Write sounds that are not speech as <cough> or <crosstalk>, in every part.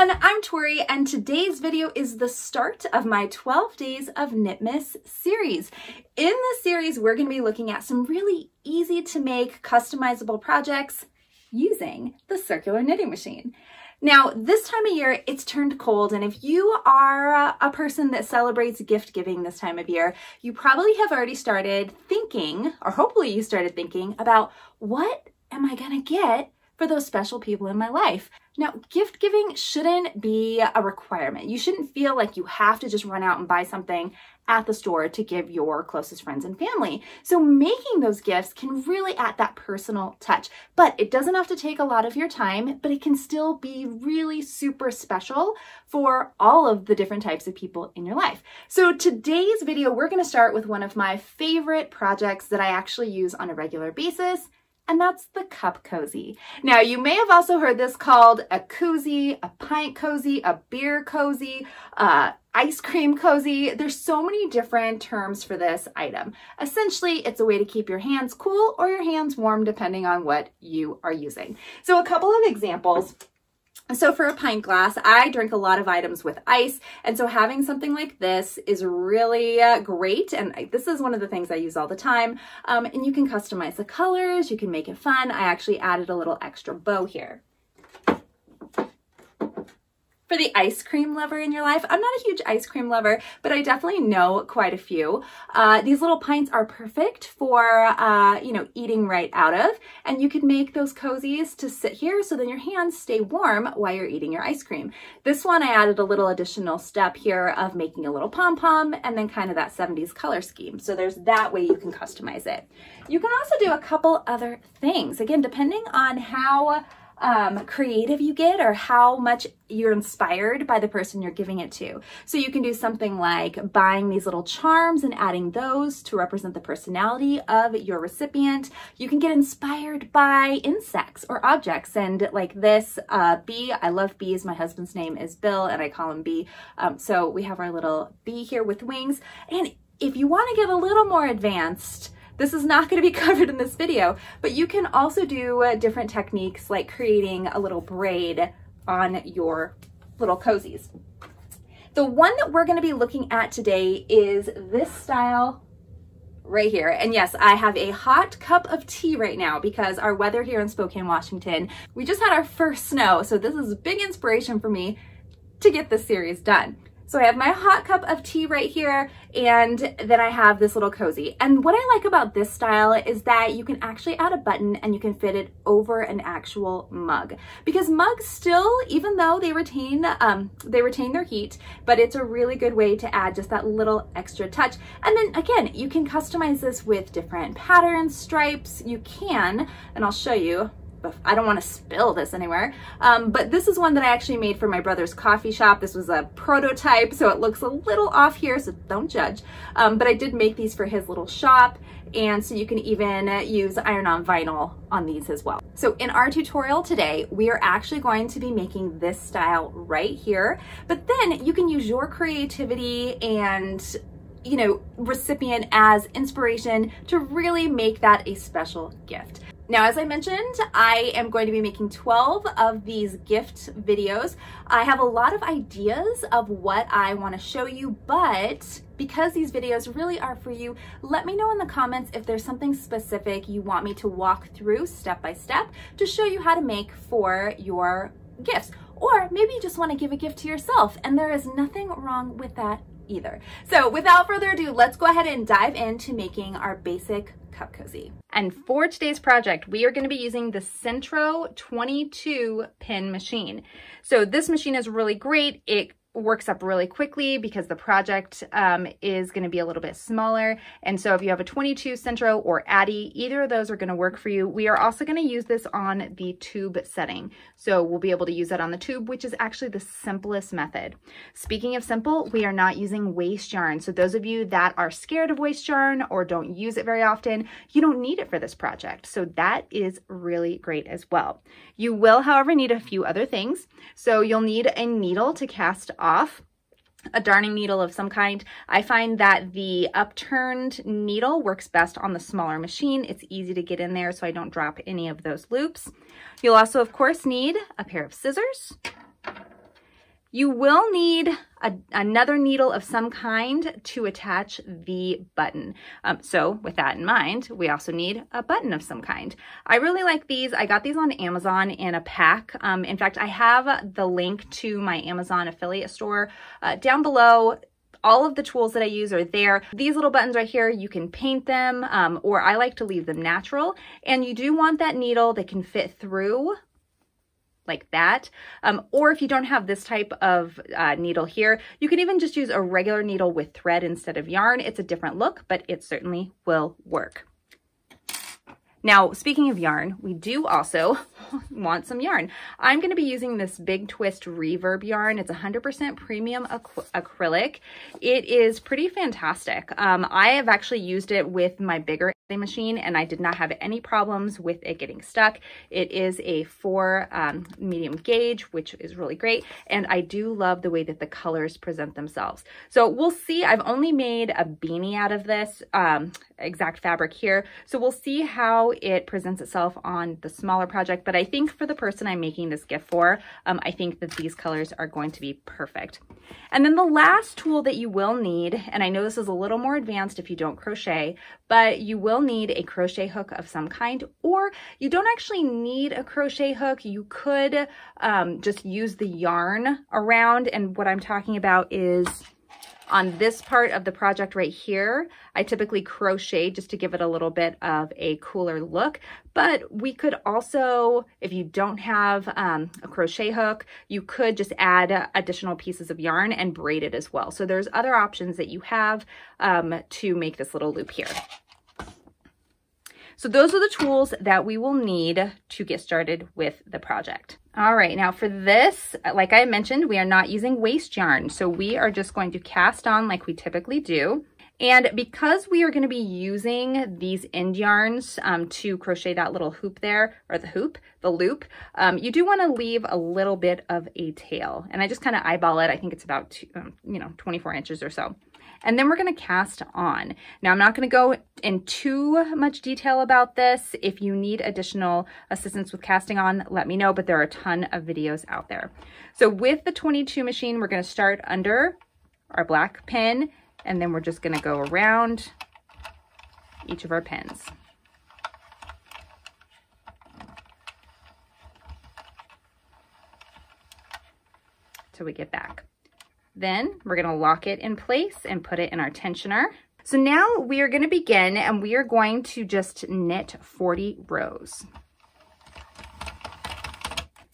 everyone, I'm Tori and today's video is the start of my 12 days of Knitmas series. In this series, we're gonna be looking at some really easy to make customizable projects using the circular knitting machine. Now, this time of year, it's turned cold, and if you are a person that celebrates gift giving this time of year, you probably have already started thinking, or hopefully you started thinking about what am I gonna get for those special people in my life. Now, gift giving shouldn't be a requirement. You shouldn't feel like you have to just run out and buy something at the store to give your closest friends and family. So making those gifts can really add that personal touch, but it doesn't have to take a lot of your time, but it can still be really super special for all of the different types of people in your life. So today's video, we're gonna start with one of my favorite projects that I actually use on a regular basis, and that's the cup cozy. Now, you may have also heard this called a koozie, a pint cozy, a beer cozy, uh, ice cream cozy. There's so many different terms for this item. Essentially, it's a way to keep your hands cool or your hands warm depending on what you are using. So a couple of examples. So for a pint glass, I drink a lot of items with ice. And so having something like this is really uh, great. And this is one of the things I use all the time. Um, and you can customize the colors, you can make it fun. I actually added a little extra bow here for the ice cream lover in your life. I'm not a huge ice cream lover, but I definitely know quite a few. Uh, these little pints are perfect for, uh, you know, eating right out of, and you could make those cozies to sit here so then your hands stay warm while you're eating your ice cream. This one, I added a little additional step here of making a little pom-pom and then kind of that 70s color scheme. So there's that way you can customize it. You can also do a couple other things. Again, depending on how um, creative you get or how much you're inspired by the person you're giving it to. So you can do something like buying these little charms and adding those to represent the personality of your recipient. You can get inspired by insects or objects and like this uh, bee. I love bees. My husband's name is Bill and I call him Bee. Um, so we have our little bee here with wings. And if you want to get a little more advanced, this is not going to be <laughs> covered in this video, but you can also do uh, different techniques like creating a little braid on your little cozies. The one that we're going to be looking at today is this style right here. And yes, I have a hot cup of tea right now because our weather here in Spokane, Washington, we just had our first snow. So this is a big inspiration for me to get this series done. So I have my hot cup of tea right here, and then I have this little cozy. And what I like about this style is that you can actually add a button and you can fit it over an actual mug. Because mugs still, even though they retain, um, they retain their heat, but it's a really good way to add just that little extra touch. And then again, you can customize this with different patterns, stripes, you can, and I'll show you, I don't want to spill this anywhere. Um, but this is one that I actually made for my brother's coffee shop. This was a prototype, so it looks a little off here, so don't judge. Um, but I did make these for his little shop. And so you can even use iron-on vinyl on these as well. So in our tutorial today, we are actually going to be making this style right here. But then you can use your creativity and you know, recipient as inspiration to really make that a special gift. Now, as I mentioned, I am going to be making 12 of these gift videos. I have a lot of ideas of what I want to show you, but because these videos really are for you, let me know in the comments if there's something specific you want me to walk through step by step to show you how to make for your gifts. Or maybe you just want to give a gift to yourself, and there is nothing wrong with that either. So without further ado, let's go ahead and dive into making our basic cup cozy. And for today's project, we are going to be using the Sentro 22 pin machine. So this machine is really great. It works up really quickly because the project um, is going to be a little bit smaller. And so if you have a 22 Sentro or Addi, either of those are going to work for you. We are also going to use this on the tube setting. So we'll be able to use that on the tube, which is actually the simplest method. Speaking of simple, we are not using waste yarn. So those of you that are scared of waste yarn or don't use it very often, you don't need it for this project. So that is really great as well. You will, however, need a few other things. So you'll need a needle to cast off a darning needle of some kind. I find that the upturned needle works best on the smaller machine. It's easy to get in there so I don't drop any of those loops. You'll also, of course, need a pair of scissors. You will need a, another needle of some kind to attach the button. Um, so with that in mind, we also need a button of some kind. I really like these. I got these on Amazon in a pack. Um, in fact, I have the link to my Amazon affiliate store uh, down below all of the tools that I use are there. These little buttons right here, you can paint them um, or I like to leave them natural. And you do want that needle that can fit through like that. Um, or if you don't have this type of uh, needle here, you can even just use a regular needle with thread instead of yarn. It's a different look, but it certainly will work. Now, speaking of yarn, we do also <laughs> want some yarn. I'm going to be using this Big Twist Reverb yarn. It's 100% premium ac acrylic. It is pretty fantastic. Um, I have actually used it with my bigger machine and I did not have any problems with it getting stuck. It is a four um, medium gauge, which is really great. And I do love the way that the colors present themselves. So we'll see. I've only made a beanie out of this um, exact fabric here. So we'll see how it presents itself on the smaller project. But I think for the person I'm making this gift for, um, I think that these colors are going to be perfect. And then the last tool that you will need, and I know this is a little more advanced if you don't crochet, but you will need a crochet hook of some kind, or you don't actually need a crochet hook. You could um, just use the yarn around. And what I'm talking about is on this part of the project right here, I typically crochet just to give it a little bit of a cooler look, but we could also, if you don't have um, a crochet hook, you could just add additional pieces of yarn and braid it as well. So there's other options that you have um, to make this little loop here. So those are the tools that we will need to get started with the project. All right, now for this, like I mentioned, we are not using waste yarn. So we are just going to cast on like we typically do. And because we are going to be using these end yarns um, to crochet that little hoop there, or the hoop, the loop, um, you do want to leave a little bit of a tail. And I just kind of eyeball it. I think it's about, two, um, you know, 24 inches or so and then we're going to cast on. Now I'm not going to go in too much detail about this. If you need additional assistance with casting on, let me know, but there are a ton of videos out there. So with the 22 machine, we're going to start under our black pin, and then we're just going to go around each of our pins. Till we get back. Then we're gonna lock it in place and put it in our tensioner. So now we are gonna begin and we are going to just knit 40 rows.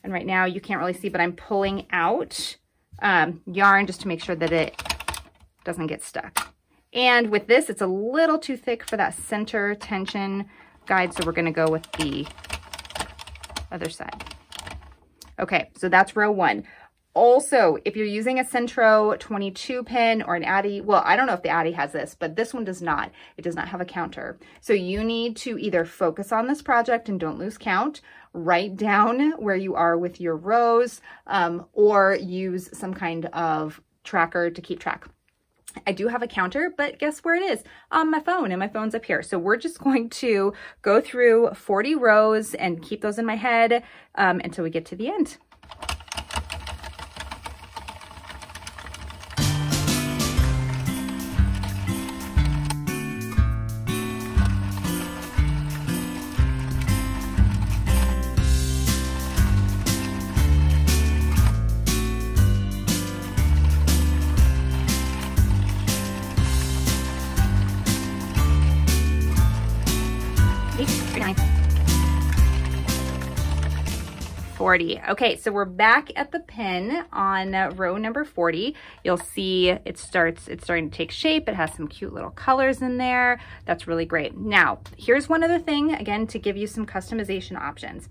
And right now you can't really see, but I'm pulling out um, yarn just to make sure that it doesn't get stuck. And with this, it's a little too thick for that center tension guide, so we're gonna go with the other side. Okay, so that's row one. Also, if you're using a Sentro 22 pin or an Addi, well, I don't know if the Addi has this, but this one does not. It does not have a counter. So you need to either focus on this project and don't lose count, write <laughs> down where you are with your rows, um, or use some kind of tracker to keep track. I do have a counter, but guess where it is? On my phone, and my phone's up here. So we're just going to go through 40 rows and keep those in my head um, until we get to the end. 40. Okay, so we're back at the pin on row number 40. You'll see it starts, it's starting to take shape. It has some cute little colors in there. That's really great. Now, here's one other thing, again, to give you some customization options.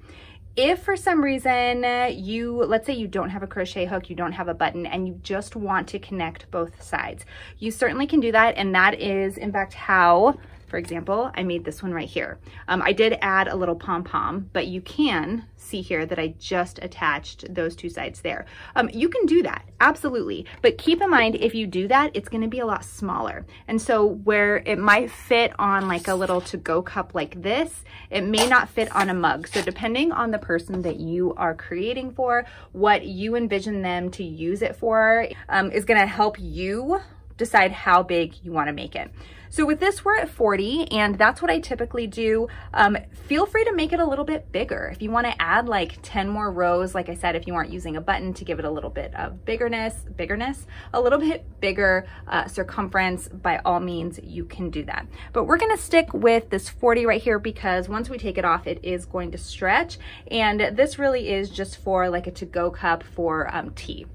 If for some reason you, let's say you don't have a crochet hook, you don't have a button, and you just want to connect both sides, you certainly can do that. And that is in fact how for example, I made this one right here. Um, I did add a little pom-pom, but you can see here that I just attached those two sides there. Um, you can do that, absolutely. But keep in mind, if you do that, it's gonna be a lot smaller. And so where it might fit on like a little to-go cup like this, it may not fit on a mug. So depending on the person that you are creating for, what you envision them to use it for, um, is gonna help you decide how big you wanna make it. So with this, we're at 40 and that's what I typically do. Um, feel free to make it a little bit bigger. If you wanna add like 10 more rows, like I said, if you aren't using a button to give it a little bit of biggerness, biggerness, a little bit bigger uh, circumference, by all means, you can do that. But we're gonna stick with this 40 right here because once we take it off, it is going to stretch. And this really is just for like a to-go cup for um, tea.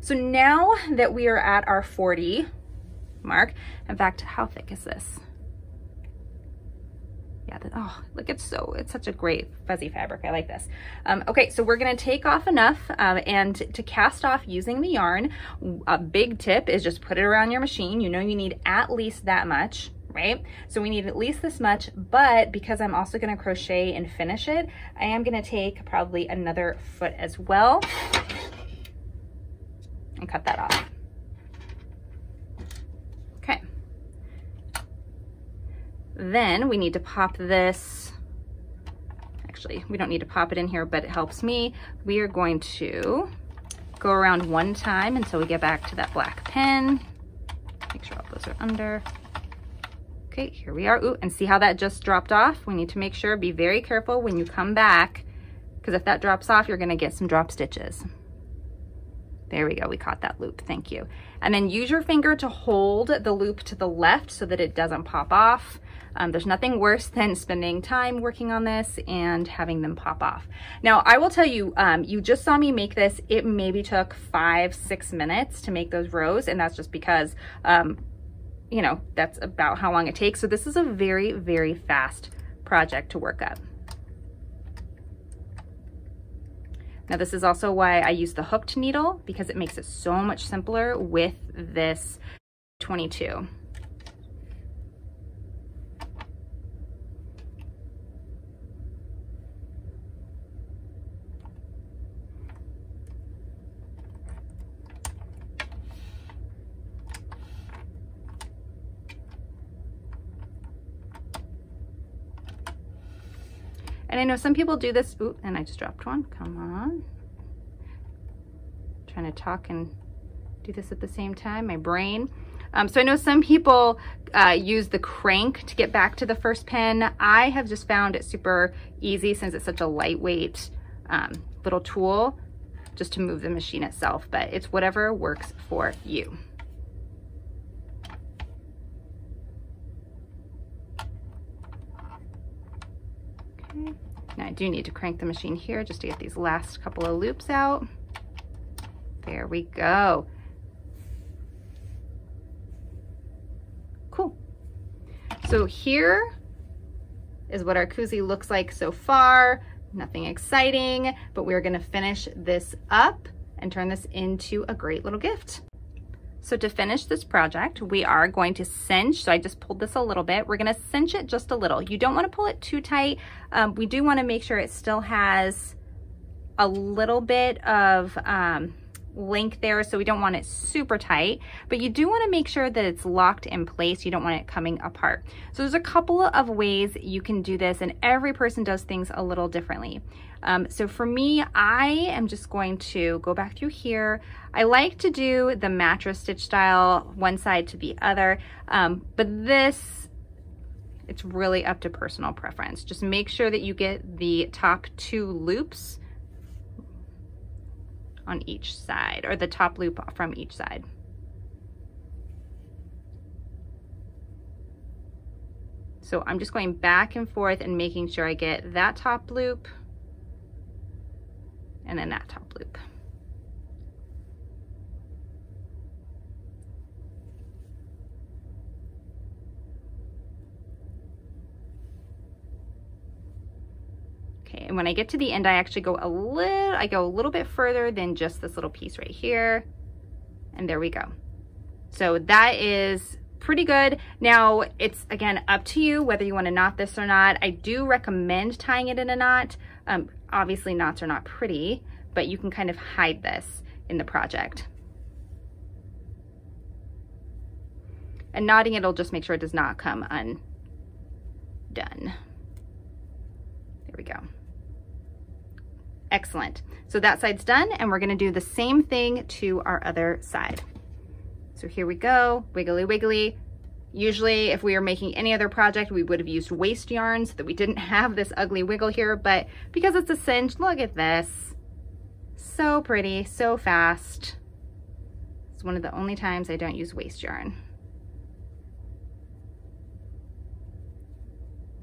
So now that we are at our 40, mark. In fact, how thick is this? Yeah, oh, look, it's so, it's such a great fuzzy fabric. I like this. Um, okay, so we're gonna take off enough um, and to cast off using the yarn, a big tip is just put it around your machine. You know you need at least that much right? So we need at least this much, but because I'm also gonna crochet and finish it, I am gonna take probably another foot as well and cut that off. Then we need to pop this, actually, we don't need to pop it in here, but it helps me. We are going to go around one time until we get back to that black pen. Make sure all those are under. Okay, here we are. Ooh, and see how that just dropped off? We need to make sure, be very careful when you come back, because if that drops off, you're gonna get some drop stitches. There we go, we caught that loop, thank you. And then use your finger to hold the loop to the left so that it doesn't pop off. Um, there's nothing worse than spending time working on this and having them pop off. Now, I will tell you, um, you just saw me make this. It maybe took five, six minutes to make those rows, and that's just because, um, you know, that's about how long it takes. So this is a very, very fast project to work up. Now this is also why I use the hooked needle because it makes it so much simpler with this 22. And I know some people do this, ooh, and I just dropped one, come on. trying to talk and do this at the same time, my brain. Um, so I know some people uh, use the crank to get back to the first pin. I have just found it super easy since it's such a lightweight um, little tool just to move the machine itself, but it's whatever works for you. Okay. Now I do need to crank the machine here just to get these last couple of loops out. There we go. Cool. So here is what our koozie looks like so far. Nothing exciting, but we're gonna finish this up and turn this into a great little gift. So to finish this project, we are going to cinch. So I just pulled this a little bit. We're gonna cinch it just a little. You don't wanna pull it too tight. Um, we do wanna make sure it still has a little bit of um, length there, so we don't want it super tight, but you do wanna make sure that it's locked in place. You don't want it coming apart. So there's a couple of ways you can do this, and every person does things a little differently. Um, so for me, I am just going to go back through here. I like to do the mattress stitch style, one side to the other, um, but this, it's really up to personal preference. Just make sure that you get the top two loops on each side, or the top loop from each side. So I'm just going back and forth and making sure I get that top loop and then that top loop. Okay, and when I get to the end, I actually go a little, I go a little bit further than just this little piece right here. And there we go. So that is pretty good. Now it's again up to you whether you want to knot this or not. I do recommend tying it in a knot. Um, obviously knots are not pretty, but you can kind of hide this in the project. And knotting it'll just make sure it does not come undone. There we go. Excellent. So that side's done and we're gonna do the same thing to our other side. So here we go, wiggly wiggly. Usually if we were making any other project, we would have used waste yarn so that we didn't have this ugly wiggle here, but because it's a cinch, look at this. So pretty, so fast. It's one of the only times I don't use waste yarn.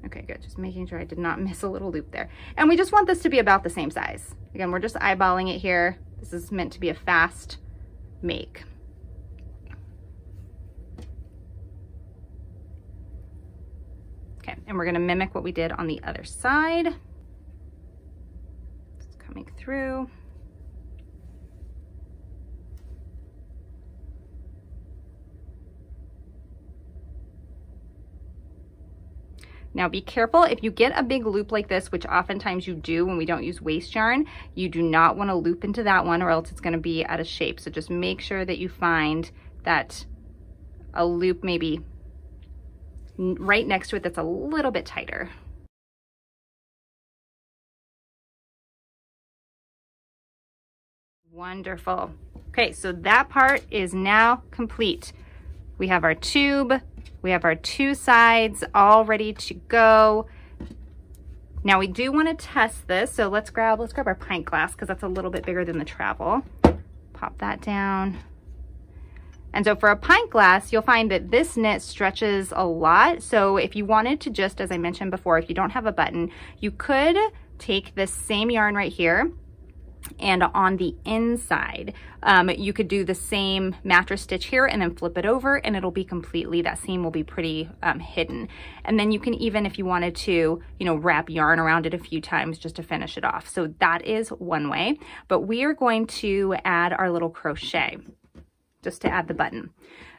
Okay, good. Just making sure I did not <laughs> miss a little loop there. And we just want this to be about the same size. Again, we're just eyeballing it here. This is meant to be a fast make. Okay, and we're gonna mimic what we did on the other side. It's coming through. Now be careful if you get a big loop like this, which oftentimes you do when we don't use waste yarn, you do not want to loop into that one or else it's going to be out of shape. So just make sure that you find that a loop maybe right next to it that's a little bit tighter. Wonderful. Okay, so that part is now complete. We have our tube, we have our two sides all ready to go. Now we do want to test this, so let's grab let's grab our pint glass because that's a little bit bigger than the travel. Pop that down. And so for a pint glass, you'll find that this knit stretches a lot. So if you wanted to just, as I mentioned before, if you don't have a button, you could take this same yarn right here and on the inside um, you could do the same mattress stitch here and then flip it over and it'll be completely that seam will be pretty um, hidden and then you can even if you wanted to you know wrap yarn around it a few times just to finish it off so that is one way but we are going to add our little crochet just to add the button.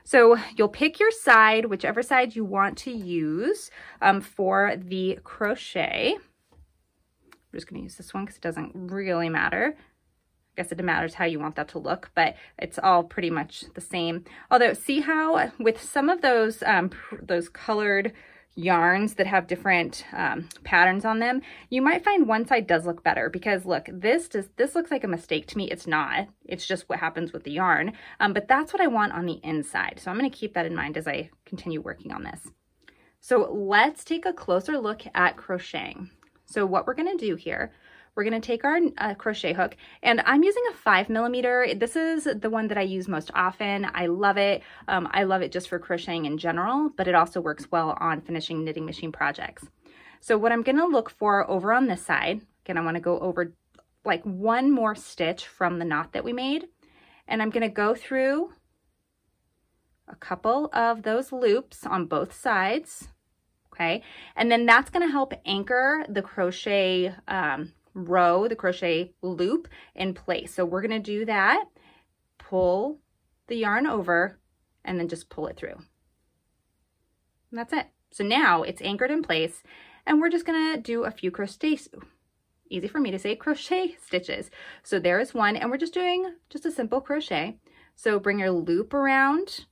So you'll pick your side, whichever side you want to use um, for the crochet. I'm just gonna use this one because it doesn't really matter. I guess it matters how you want that to look, but it's all pretty much the same. Although see how with some of those, um, those colored yarns that have different um, patterns on them, you might find one side does look better because look, this does this looks like a mistake to me. It's not. It's just what happens with the yarn. Um, but that's what I want on the inside. So I'm going to keep that in mind as I continue working on this. So let's take a closer look at crocheting. So what we're going to do here we're going to take our uh, crochet hook and I'm using a five millimeter. This is the one that I use most often. I love it. Um, I love it just for crocheting in general, but it also works well on finishing knitting machine projects. So what I'm going to look for over on this side, again, I want to go over like one more stitch from the knot that we made. And I'm going to go through a couple of those loops on both sides okay? And then that's gonna help anchor the crochet um, row, the crochet loop in place. So we're gonna do that, pull the yarn over, and then just pull it through. And that's it. So now it's anchored in place, and we're just gonna do a few crochet, easy for me to say, crochet <laughs> stitches. So there is one, and we're just doing just a simple crochet. So bring your loop around.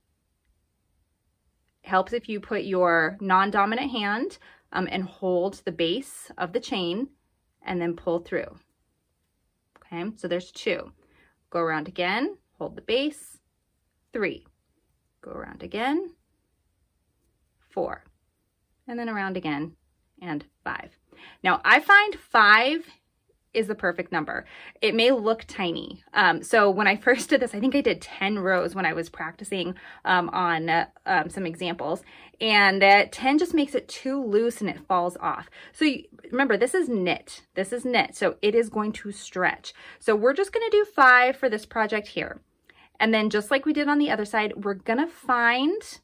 Helps if you put your non-dominant hand um, and hold the base of the chain and then pull through. Okay, so there's two. Go around again, hold the base, three. Go around again, four. And then around again, and five. Now, I find five is the perfect number. It may look tiny. Um, so when I <laughs> first did this, I think I did 10 rows when I was practicing um, on uh, um, some examples. And uh, 10 just makes it too loose and it falls off. So you, remember, this is knit. This is knit. So it is going to stretch. So we're just going to do five for this project here. And then just like we did on the other side, we're going to find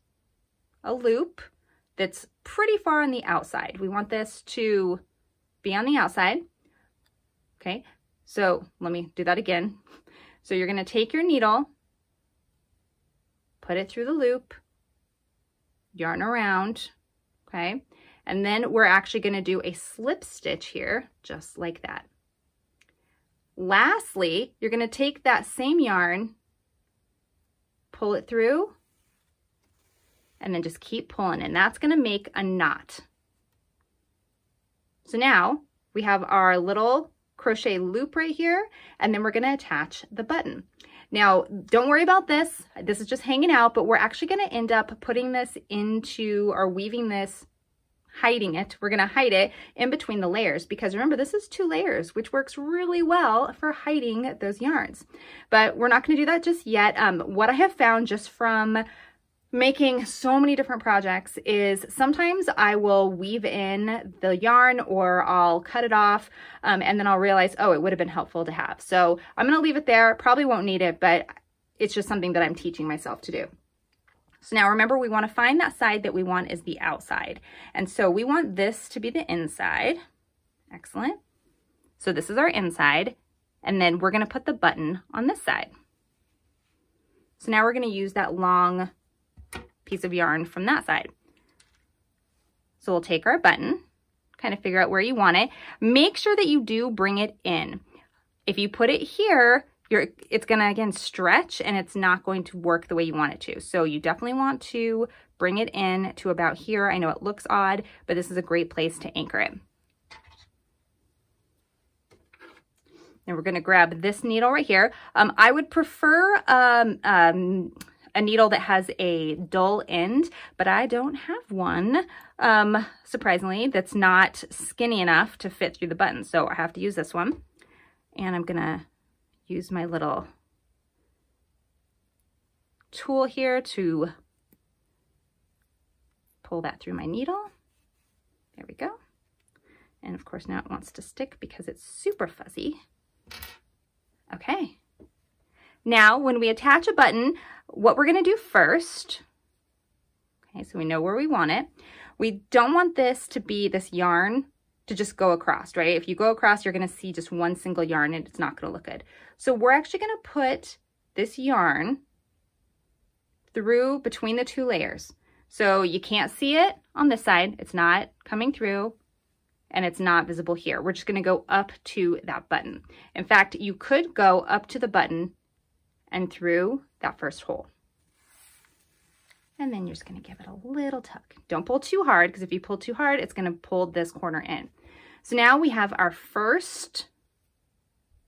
a loop that's pretty far on the outside. We want this to be on the outside. Okay, so let me do that again. So you're gonna take your needle, put it through the loop, yarn around, okay? And then we're actually gonna do a slip stitch here, just like that. Lastly, you're gonna take that same yarn, pull it through, and then just keep pulling, and that's gonna make a knot. So now we have our little crochet loop right here, and then we're gonna attach the button. Now, don't worry about this. This is just hanging out, but we're actually gonna end up putting this into, or weaving this, hiding it. We're gonna hide it in between the layers because remember, this is two layers, which works really well for hiding those yarns. But we're not gonna do that just yet. Um, what I have found just from making so many different projects is sometimes I will weave in the yarn or I'll cut it off um, and then I'll realize, oh, it would have been helpful to have. So I'm going to leave it there. Probably won't need it, but it's just something that I'm teaching myself to do. So now remember, we want to find that side that we want is the outside. And so we want this to be the inside. Excellent. So this is our inside. And then we're going to put the button on this side. So now we're going to use that long piece of yarn from that side. So we'll take our button, kind of figure out where you want it. Make sure that you do bring it in. If you put it here, you're, it's going to, again, stretch and it's not going to work the way you want it to. So you definitely want to bring it in to about here. I know it looks odd, but this is a great place to anchor it. And we're going to grab this needle right here. Um, I would prefer um, um, a needle that has a dull end, but I don't have one, um, surprisingly, that's not skinny enough to fit through the button. So I have to use this one. And I'm gonna use my little tool here to pull that through my needle. There we go. And of course now it wants to stick because it's super fuzzy. Okay. Now, when we attach a button, what we're gonna do first, okay, so we know where we want it. We don't want this to be this yarn to just go across, right? If you go across, you're gonna see just one single yarn and it's not gonna look good. So we're actually gonna put this yarn through between the two layers. So you can't see it on this side. It's not coming through and it's not visible here. We're just gonna go up to that button. In fact, you could go up to the button and through that first hole. And then you're just gonna give it a little tug. Don't pull too hard because if you pull too hard, it's gonna pull this corner in. So now we have our first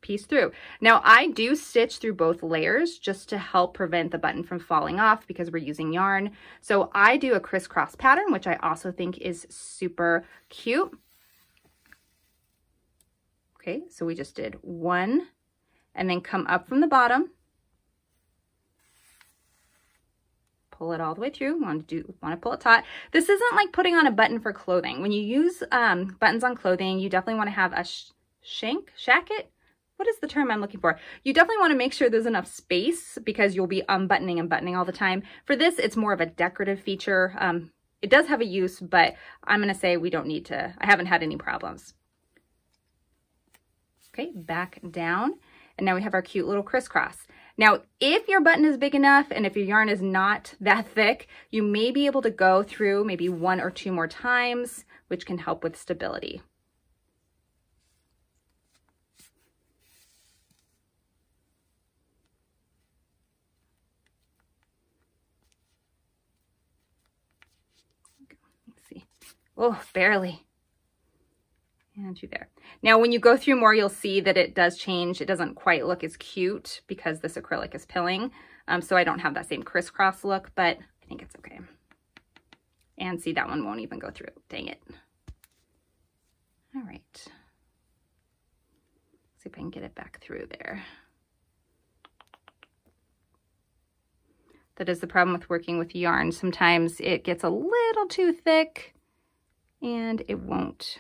piece through. Now I do stitch through both layers just to help prevent the button from falling off because we're using yarn. So I do a crisscross pattern, which I also think is super cute. Okay, so we just did one and then come up from the bottom pull it all the way through. Want to do want to pull it taut. This isn't like putting on a button for clothing. When you use um, buttons on clothing, you definitely want to have a sh shank, shacket. What is the term I'm looking for? You definitely want to make sure there's enough space because you'll be unbuttoning and buttoning all the time. For this, it's more of a decorative feature. Um, it does have a use, but I'm going to say we don't need to. I haven't had any problems. Okay, back down. And now we have our cute little crisscross. Now, if your button is big enough and if your yarn is not that thick, you may be able to go through maybe one or two more times, which can help with stability. Oh, barely. Through there. Now, when you go through more, you'll see that it does change. It doesn't quite look as cute because this acrylic is pilling. Um, so I don't have that same crisscross look, but I think it's okay. And see, that one won't even go through. Dang it. All right. See if I can get it back through there. That is the problem with working with yarn. Sometimes it gets a little too thick and it won't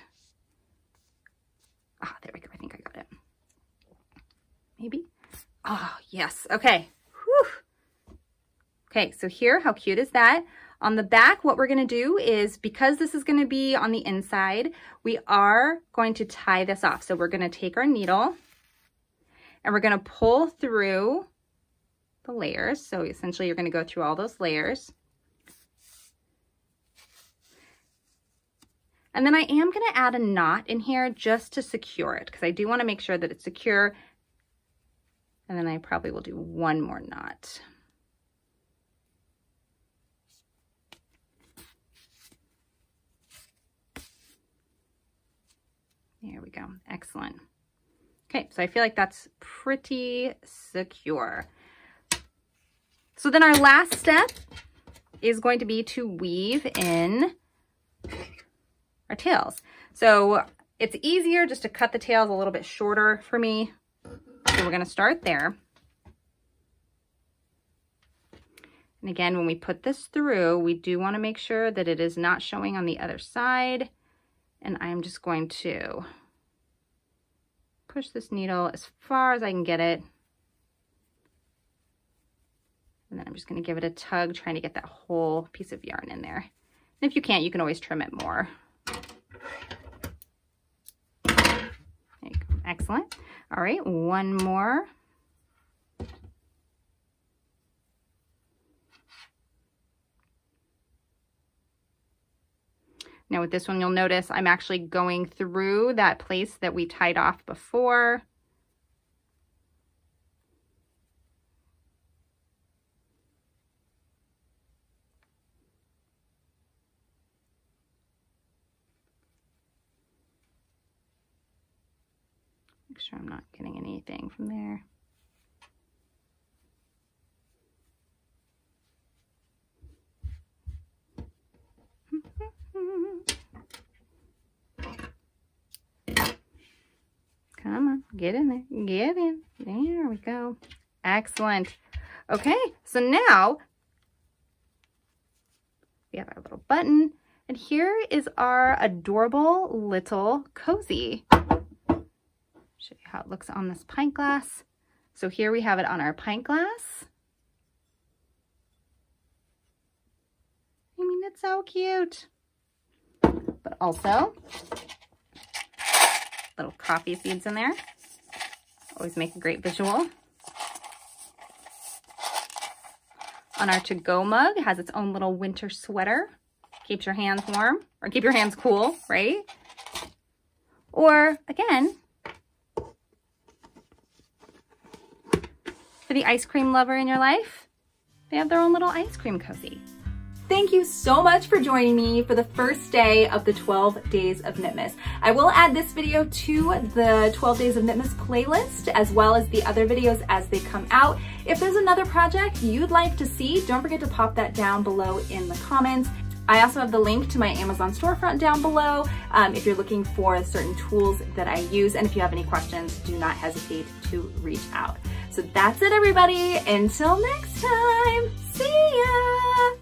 Ah, there we go. I think I got it. Maybe. Oh, yes. Okay. Whew. Okay, so here, how cute is that? On the back, what we're gonna do is, because this is gonna be on the inside, we are going to tie this off. So we're gonna take our needle and we're gonna pull through the layers. So essentially you're gonna go through all those layers. And then I am gonna add a knot in here just to secure it because I do wanna make sure that it's secure. And then I probably will do one more knot. There we go, excellent. Okay, so I feel like that's pretty secure. So then our last step is going to be to weave in our tails. So it's easier just to cut the tails a little bit shorter for me. So we're gonna start there. And again, when we put this through, we do wanna make sure that it is not showing on the other side and I'm just going to push this needle as far as I can get it. And then I'm just gonna give it a tug, trying to get that whole piece of yarn in there. And if you can't, you can always trim it more. Excellent. All right, one more. Now with this one, you'll notice I'm actually going through that place that we tied off before. Make sure I'm not getting anything from there. <laughs> Come on, get in there, get in. There we go. Excellent. Okay, so now we have our little button and here is our adorable little cozy. Show you how it looks on this pint glass. So here we have it on our pint glass. I mean, it's so cute. But also little coffee seeds in there. Always make a great visual. On our to-go mug, it has its own little winter sweater. Keeps your hands warm, or keep your hands cool, right? Or, again, for the ice cream lover in your life, they have their own little ice cream cozy. Thank you so much for joining me for the first day of the 12 Days of Knitmas. I will add this video to the 12 Days of Knitmas playlist as well as the other videos as they come out. If there's another project you'd like to see, don't forget to pop that down below in the comments. I also have the link to my Amazon storefront down below um, if you're looking for certain tools that I use. And if you have any questions, do not hesitate to reach out. So that's it, everybody. Until next time, see ya!